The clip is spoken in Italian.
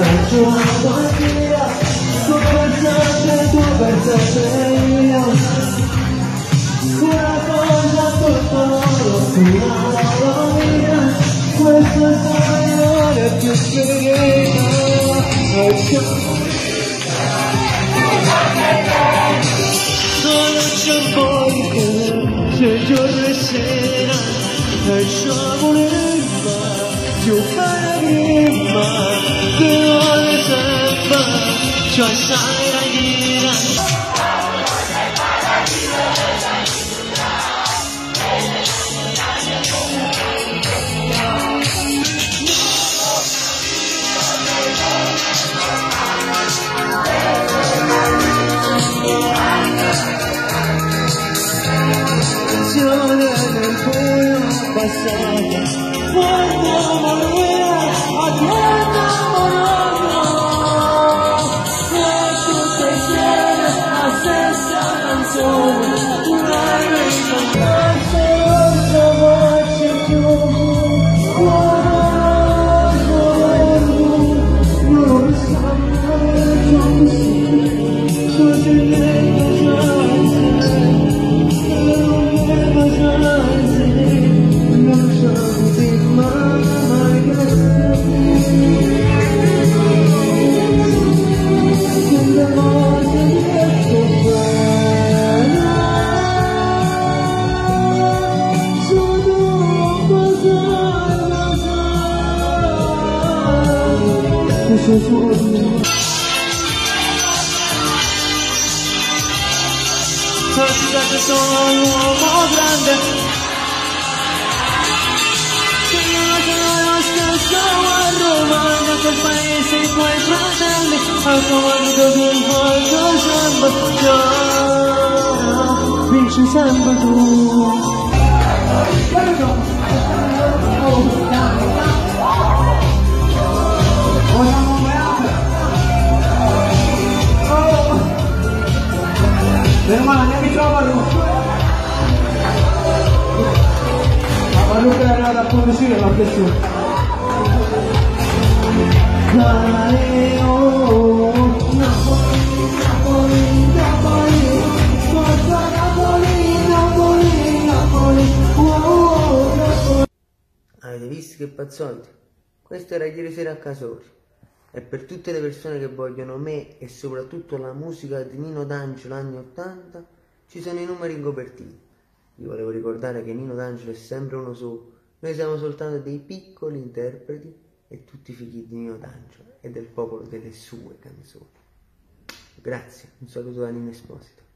Faccio la mattina, tu tu pensate io Una cosa tutto una loro mia Questo sogno è più segreto Solo c'è voi, se giorno e sera Lasciamo l'erba, mà cứ ôi giấc mơ cho sai đã đi lại. Chưa nơi này phố hoa và xa canción, una Stasera che sempre tu da conducire ma piaciuto. Dai, oh, Napoli, Napoli, Napoli, forza Napoli, Napoli, Napoli, oh, Napoli. Avete visto che pazzotti? Questo era ieri sera a Casori. E per tutte le persone che vogliono me e soprattutto la musica di Nino D'Angelo anni 80, ci sono i numeri in copertina. Vi volevo ricordare che Nino D'Angelo è sempre uno solo. Noi siamo soltanto dei piccoli interpreti e tutti figli di Nino D'Angelo e del popolo delle sue canzoni. Grazie, un saluto da Nino Esposito.